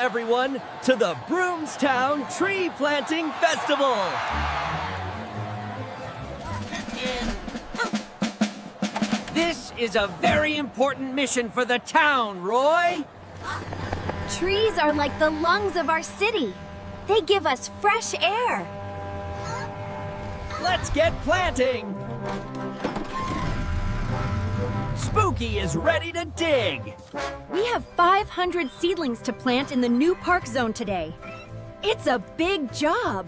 everyone, to the Brooms Town Tree Planting Festival! This is a very important mission for the town, Roy! Trees are like the lungs of our city. They give us fresh air. Let's get planting! Spooky is ready to dig! We have 500 seedlings to plant in the new park zone today. It's a big job.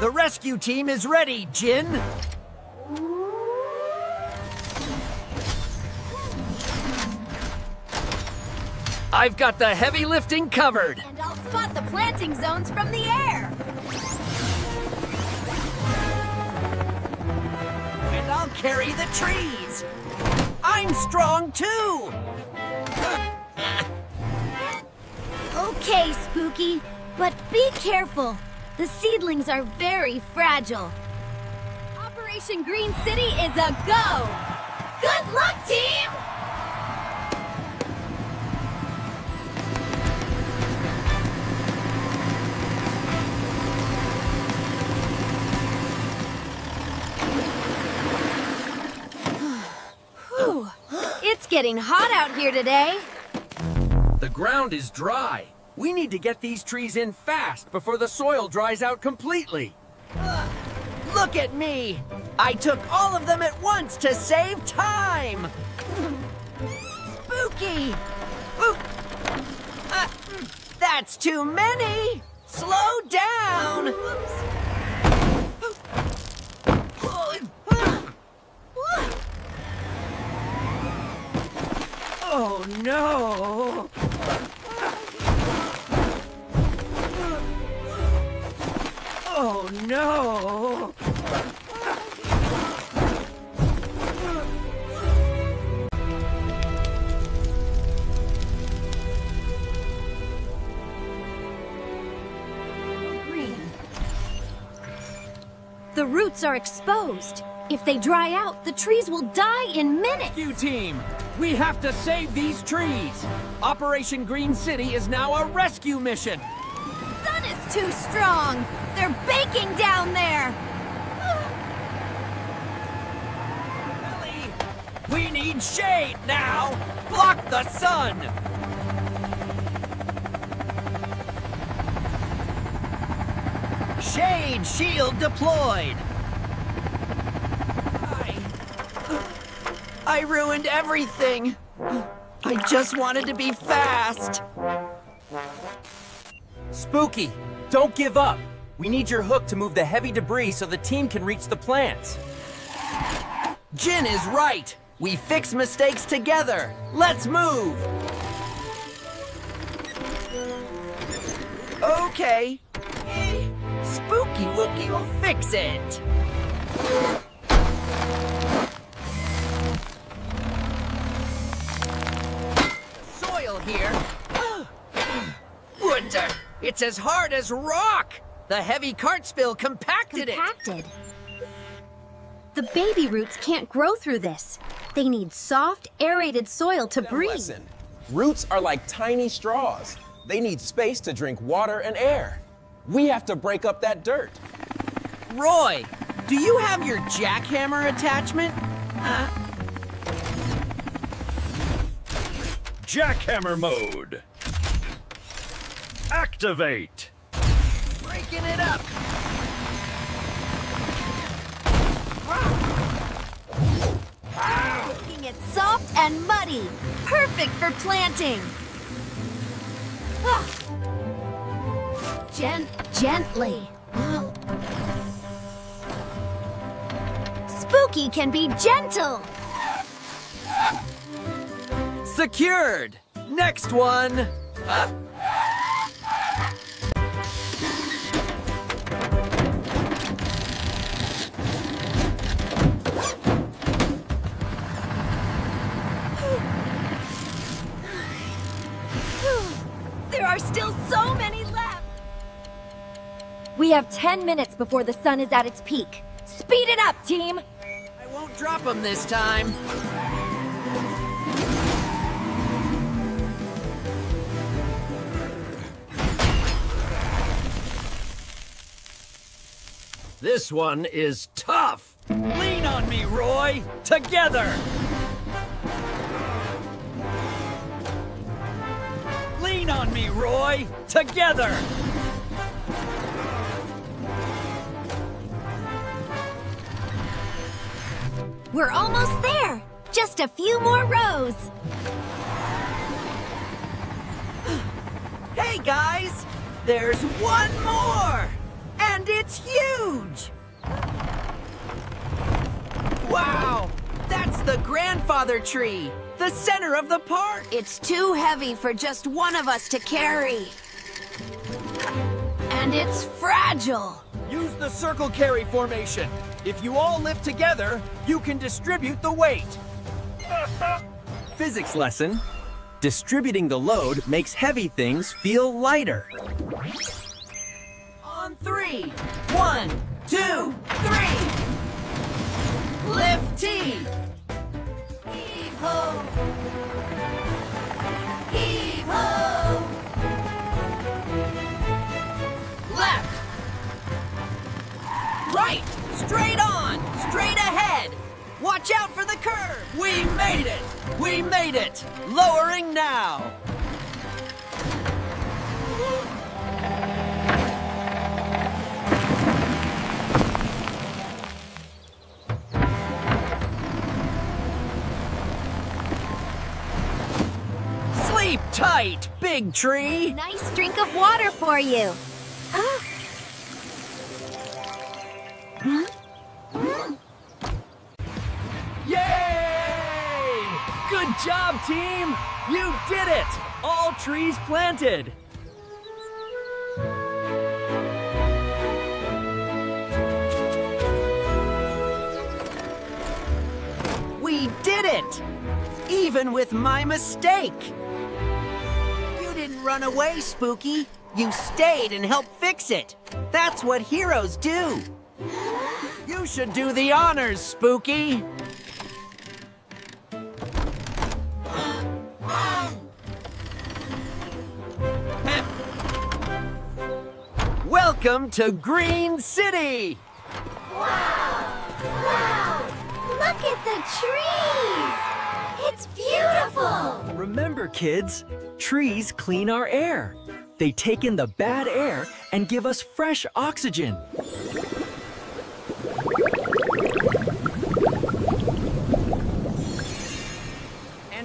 The rescue team is ready, Jin! I've got the heavy lifting covered! And I'll spot the planting zones from the air. I'll carry the trees! I'm strong too! Okay, Spooky, but be careful. The seedlings are very fragile. Operation Green City is a go! Good luck, team! Getting hot out here today. The ground is dry. We need to get these trees in fast before the soil dries out completely. Ugh, look at me! I took all of them at once to save time! Spooky! Uh, that's too many! Slow down! Oh no! Oh no! The roots are exposed. If they dry out, the trees will die in minutes. Rescue team, we have to save these trees. Operation Green City is now a rescue mission. The sun is too strong. They're baking down there. Helly, we need shade now. Block the sun. Shade shield deployed. I, I ruined everything. I just wanted to be fast. Spooky, don't give up. We need your hook to move the heavy debris so the team can reach the plants. Jin is right. We fix mistakes together. Let's move. Okay. Spooky Wookie will fix it. It's as hard as rock. The heavy cart spill compacted, Compacted. The baby roots can't grow through this. They need soft, aerated soil to breathe. Lesson. Roots are like tiny straws. They need space to drink water and air. We have to break up that dirt. Roy, do you have your jackhammer attachment? Uh, Jackhammer mode. Activate. breaking it up. Making it soft and muddy. Perfect for planting. Gent gently. Spooky can be gentle. Secured. Next one. have 10 minutes before the sun is at its peak. Speed it up, team! I won't drop them this time. This one is tough! Lean on me, Roy! Together! Lean on me, Roy! Together! We're almost there. Just a few more rows. Hey, guys. There's one more. And it's huge. Wow. That's the grandfather tree. The center of the park. It's too heavy for just one of us to carry. And it's fragile. Use the circle carry formation. If you all lift together, you can distribute the weight. Physics lesson. Distributing the load makes heavy things feel lighter. On three. One, two, three. Lift T. Heave ho! Heave ho! Left. Right. Straight on. Straight ahead. Watch out for the curve. We made it. We made it. Lowering now. Sleep tight, big tree. Nice drink of water for you. Ah, job, team! You did it! All trees planted! We did it! Even with my mistake! You didn't run away, Spooky. You stayed and helped fix it. That's what heroes do. You should do the honors, Spooky. Welcome to Green City! Wow! Wow! Look at the trees! It's beautiful! Remember, kids, trees clean our air. They take in the bad air and give us fresh oxygen.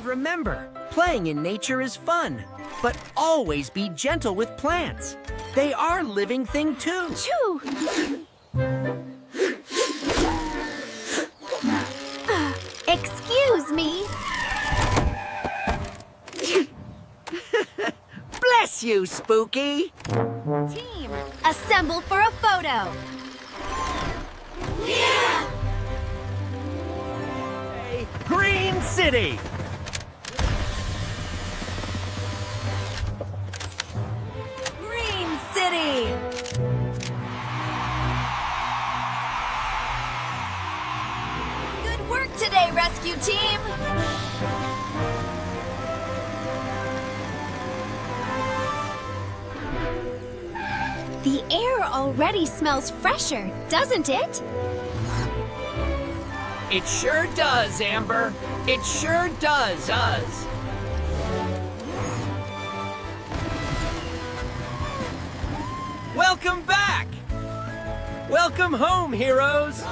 Remember, playing in nature is fun, but always be gentle with plants. They are living thing too. Choo! Uh, excuse me. Bless you, Spooky. Team, assemble for a photo. Yeah! Green City. Rescue team! The air already smells fresher, doesn't it? It sure does, Amber. It sure does, us. Welcome back! Welcome home, heroes!